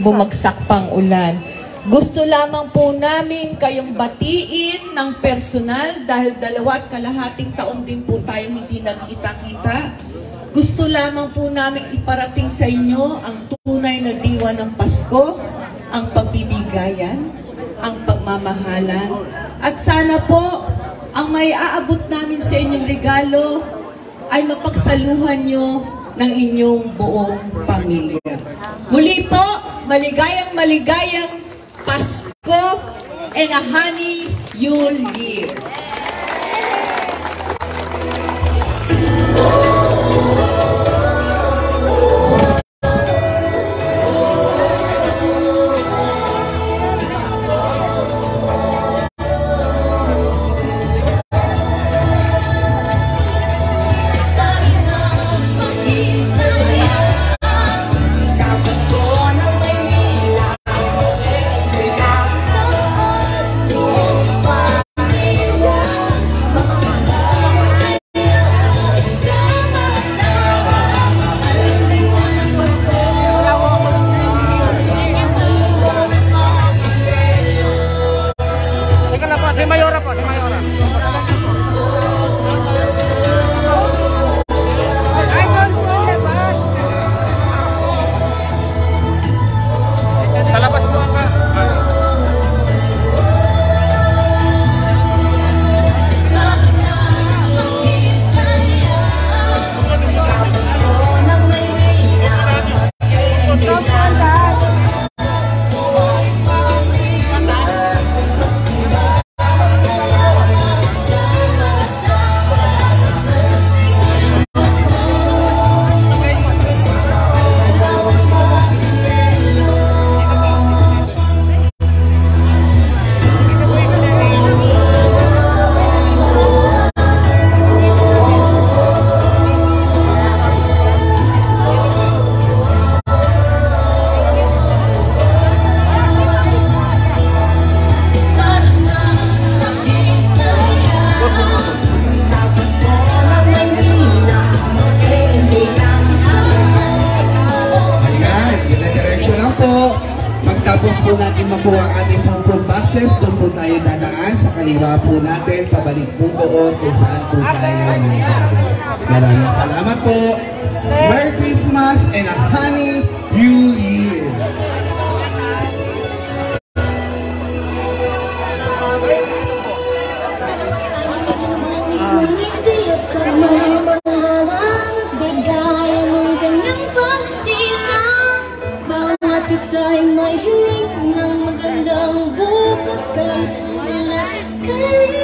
bumagsak pang ulan. Gusto lamang po namin kayong batiin ng personal dahil dalawa at kalahating taon din po tayo hindi nagkita-kita. Gusto lamang po namin iparating sa inyo ang tunay na diwa ng Pasko, ang pagbibigayan, ang pagmamahalan. At sana po, ang may aabot namin sa inyong regalo ay mapagsaluhan nyo ng inyong buong pamilya. Muli po, maligayang maligayang Pasko and a honey Yule year. Isa'y may hiling ng magandang bukas Kalusugan at kaligtasan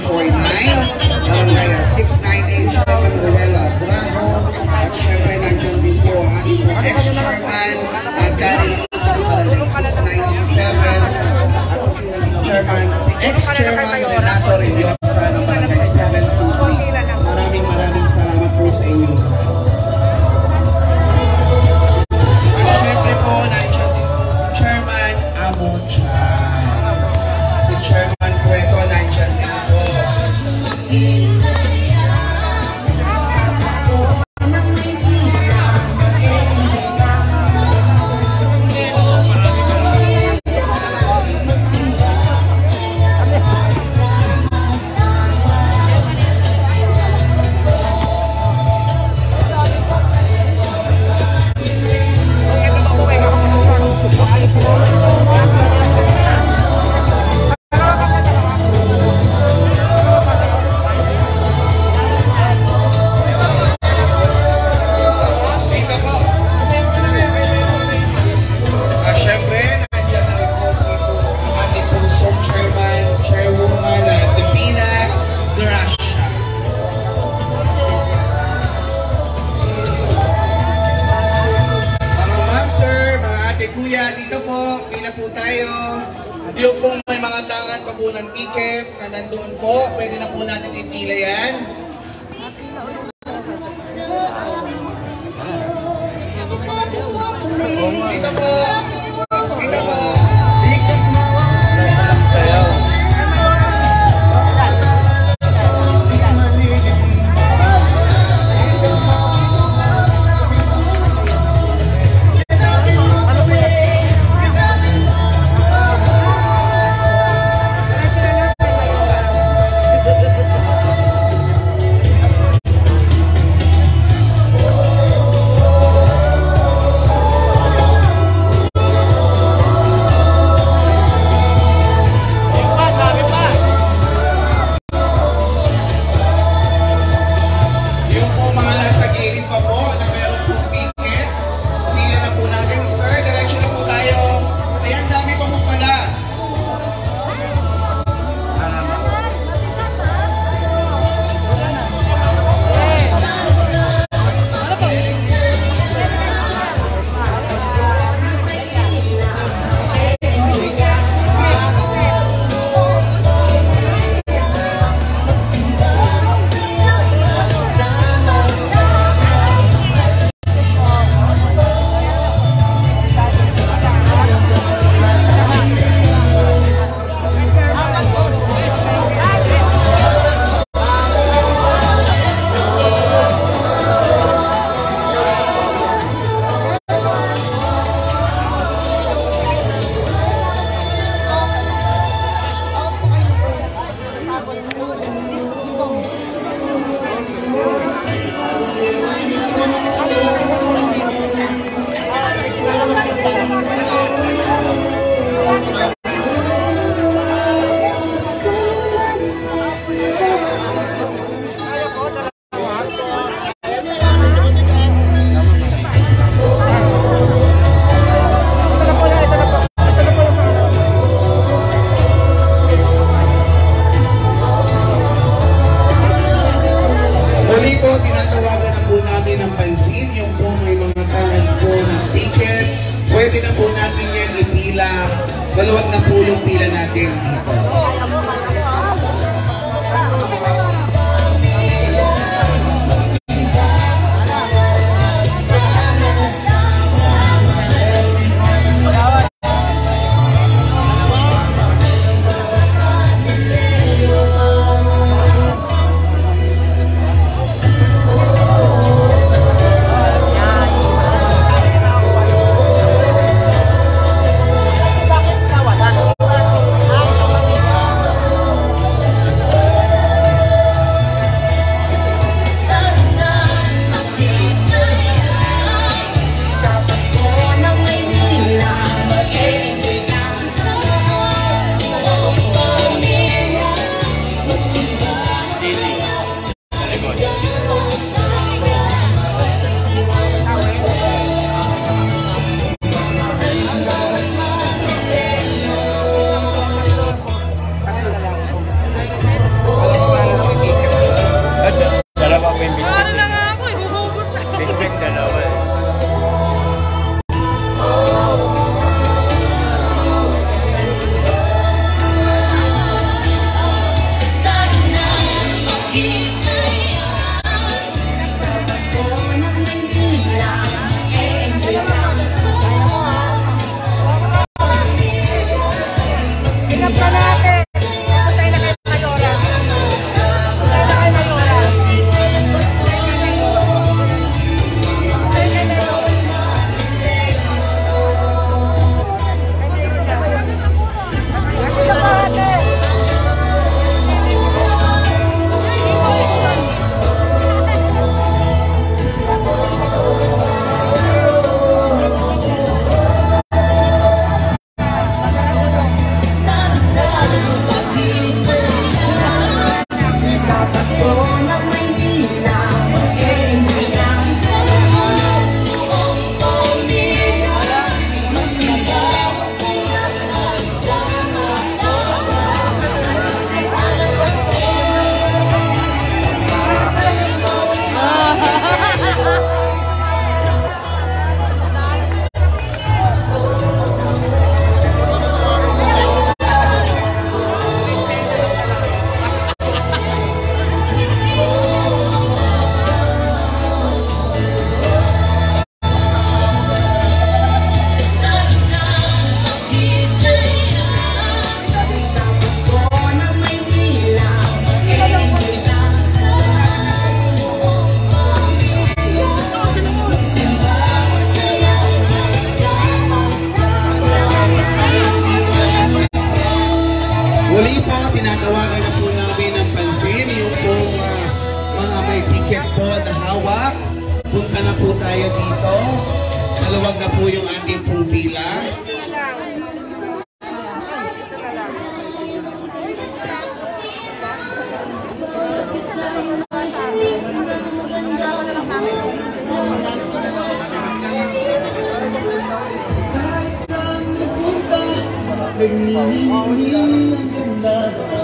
749. kuya, dito po, pila po tayo. Yung kung may mga tangan pa po ng ticket na nandun po, pwede na po natin ipila yan. Dito po. bình yên yên yên yên yên